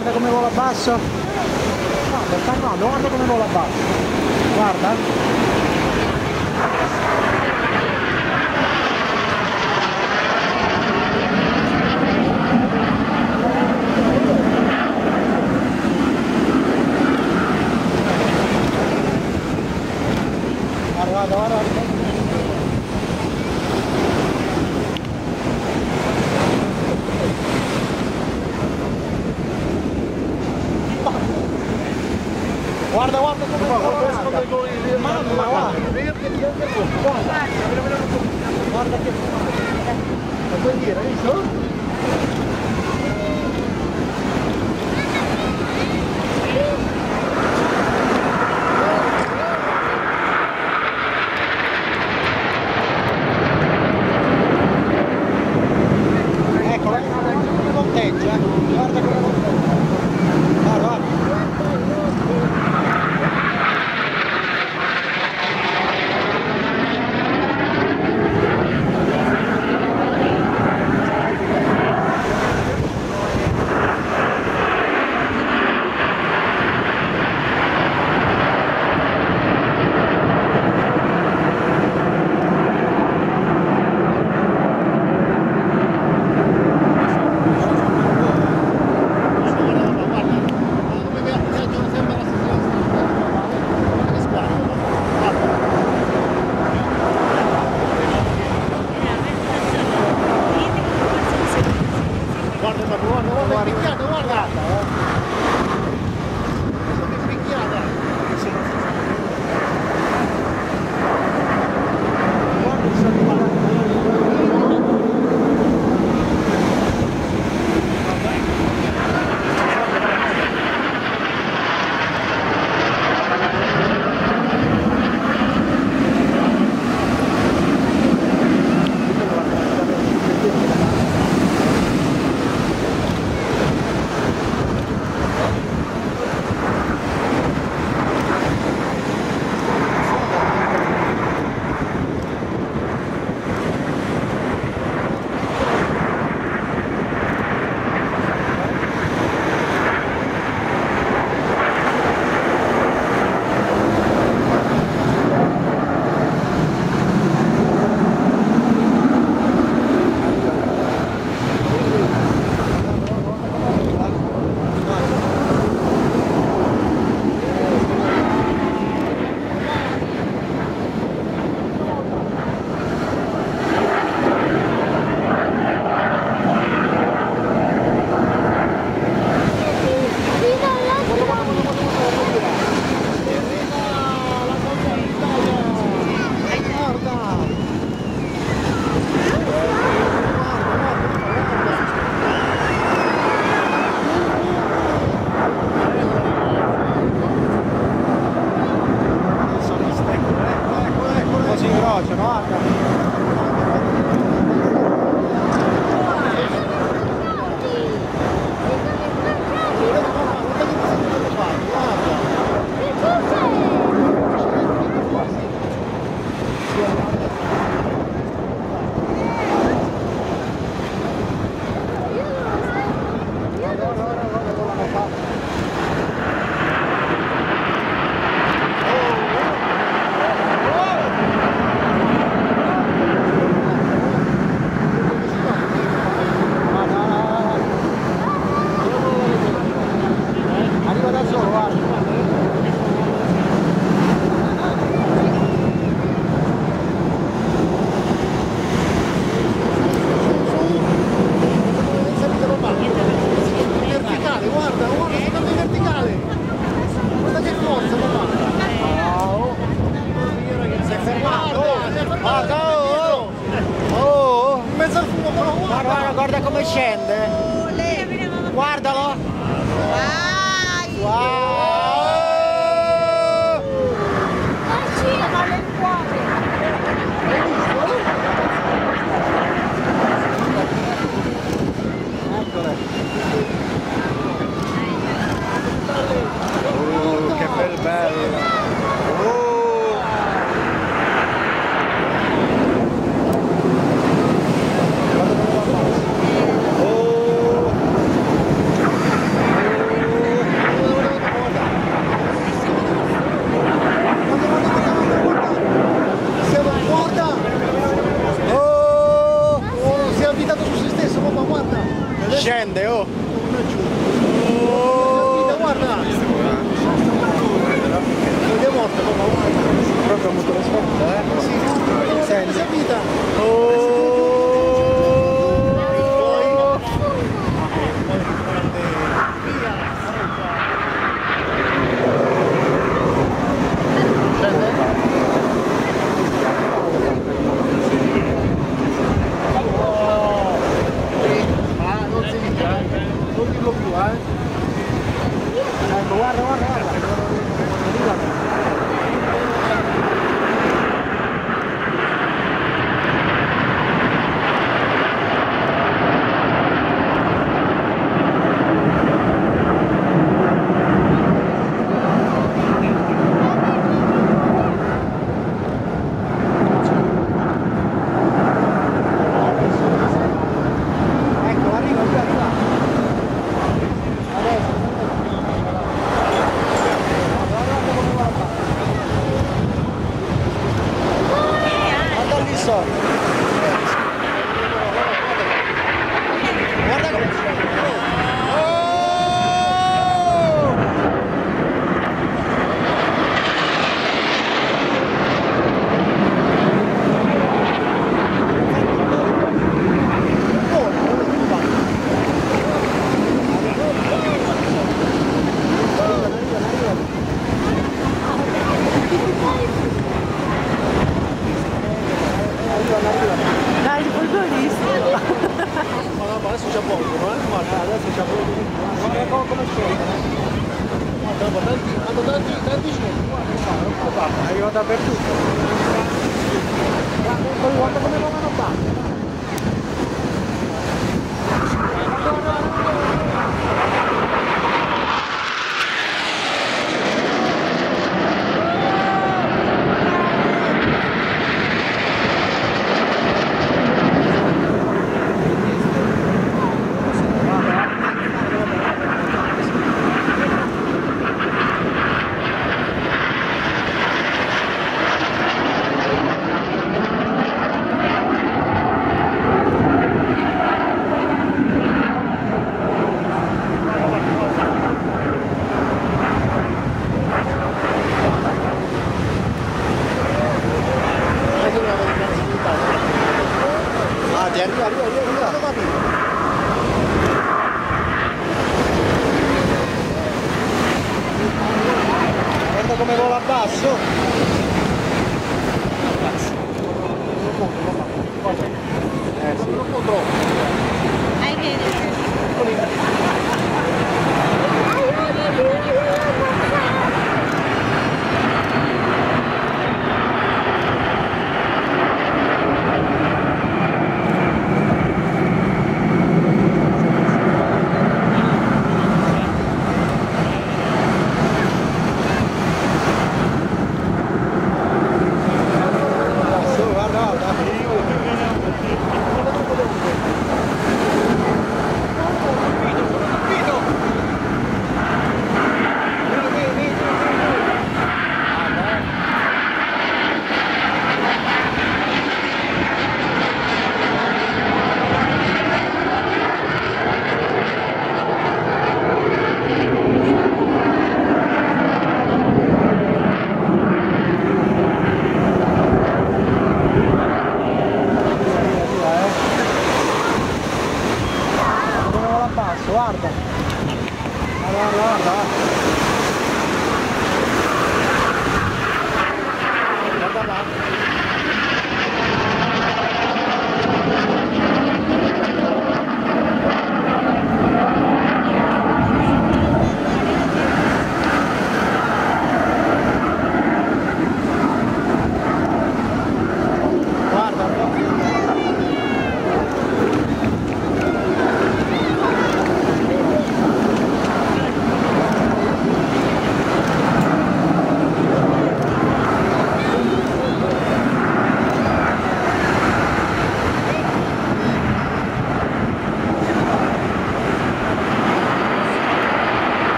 guarda come vola basso. Guarda guarda come vola basso. Guarda. agora, enfiadão largada. Guardalo! Vai! Wow! Ma gira nel cuore! Eccole! Oh, che bel bello!